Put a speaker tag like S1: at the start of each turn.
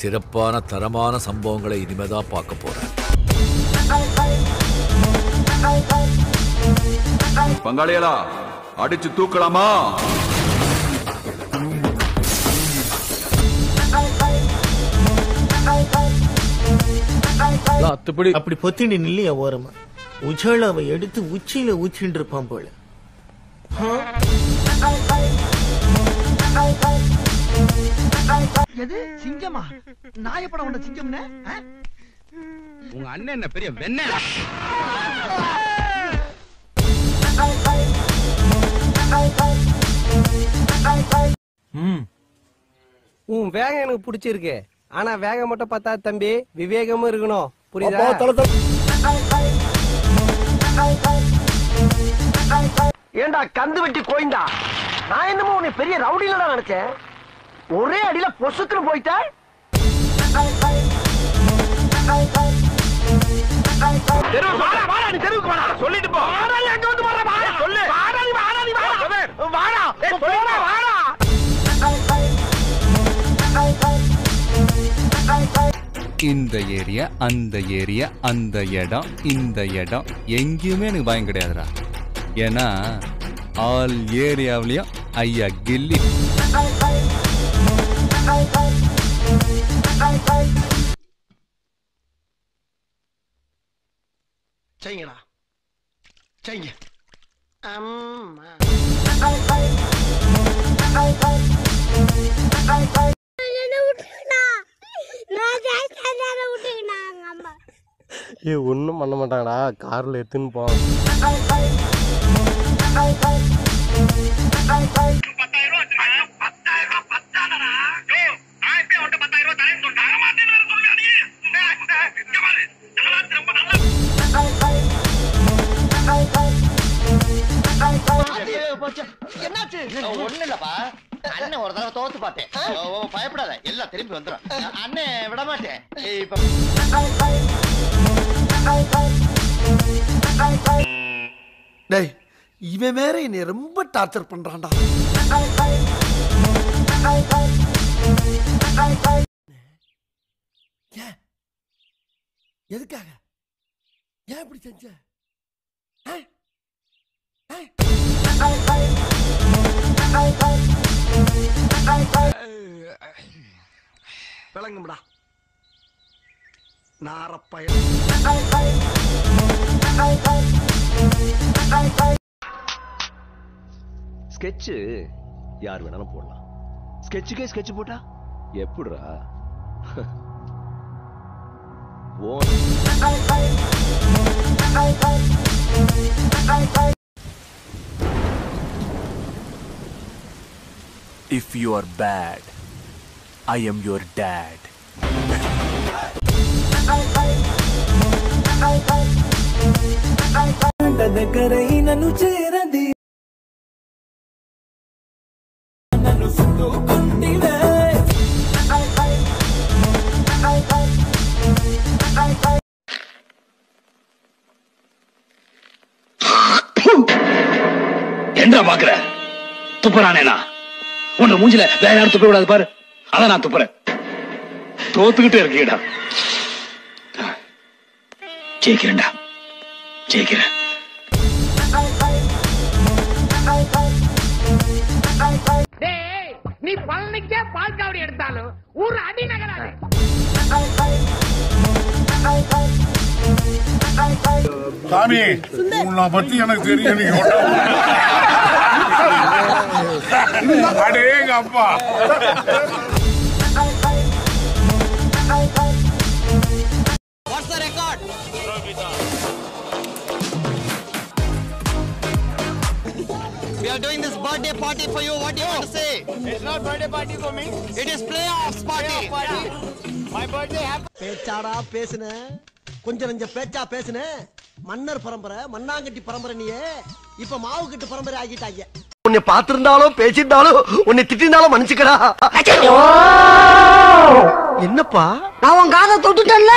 S1: சிறப்பான தரமான சம்பவங்களை இனிமேதான் பார்க்க போறேன்.
S2: பங்காளிகளா அடிச்சு தூக்கலாமா?
S3: அத்துப்படி
S4: அப்படி பொத்திண்டு நில்லையா ஓரமா? உஜாலாவை எடுத்து உச்சியில ஊச்சின்னு இருப்பான் போல
S5: எது? சிங்கமா? நாயப்படம் உண்ட சிங்கம்னு?
S3: உங்க அண்ணன் என்ன பெரிய வெண்ண?
S6: உன் வேகம் எனக்கு பிடிச்சிருக்கு. ஆனா வேகம் மட்டும் பார்த்தா தம்பி விவேகமும் இருக்கணும். புரியுதா? ஏண்டா கந்து வெட்டி கோயிந்தா? நான் என்னமோ உன்னை பெரிய ரவுடியில நினைச்சேன். ஒரே அடியில பொசுக்குன்னு போயிட்டா?
S3: சொல்லிட்டு போ.
S6: எங்க வந்து வர வாடா சொல்லு. வாடா. நீ வாடா நீ வாடா வாடா போடா வாடா.
S7: இந்த ஏரியா அந்த ஏரியா அந்த இடம் இந்த இடம். எங்கேயுமே எனக்கு பயம் கிடையாதுடா. ஏன்னா ஆல் ஏரியாவிலையும் ஐயா கில்லி.
S5: செய்யுங்கடா. செய்யுங்க.
S6: ஏ ஒன்றும் பண்ண மாட்டாங்கடா. காரில் எடுத்துன்னு
S5: என்னாச்சு?
S8: ஒண்ணு இல்லப்பா. அண்ணன் ஒரு தடவை தோத்து பார்த்தேன். பயப்படாத. எல்லாம் திரும்பி வந்துடும் அண்ணன் விட மாட்டேன். இப்ப
S5: டேய் இவன் வேற என்னை ரொம்ப டார்ச்சர் பண்றான்டா. ஏன்? எதுக்காக? ஏன் இப்படி செஞ்ச? விளங்கும்டா. நாரப்பய
S9: ஸ்கெட்சு யார் வேணாலும் போடலாம். ஸ்கெட்சுக்கே ஸ்கெட்ச் போட்டா எப்படிரா
S10: If you are bad, I am your dad.
S4: దగ్గరై నన్ను చేరది నన్ను చుట్టుకుందిలే
S3: என்ன பாக்குற துப்புறானேனா உன்னை மூஞ்சில வேற யாரும் துப்ப விடாது பாரு அதான் நான் துப்புறேன். தோத்துக்கிட்டே இருக்கீடா ஜெயிக்கிறேன்டா. ஜெயிக்கிறேன்.
S5: நீ பழனிக்கே பால் காவடி எடுத்தாலும் ஒரு அடி நகராது
S2: சாமி உன்னை பத்தி எனக்கு தெரியும் நீங்க அடேங்க அப்பா
S6: We are doing this birthday party for you. What do you want to say? It's not birthday party for me. It is playoffs party. My birthday
S5: பேச்சாடா பேசுன. கொஞ்சம் நெஞ்ச பேச்சா பேசுன. மன்னர் பரம்பரை மண்ணாங்கட்டி பரம்பரை நீயே. இப்ப மாவு கட்டு பரம்பரை ஆகிட்டாங்க. உன்னை பார்த்திருந்தாலும் பேசியிருந்தாலும் உன்னை திட்டிருந்தாலும் மன்னிச்சுக்கடா. என்னப்பா?
S6: நான் உன் காதை தொட்டுட்டேன்ல.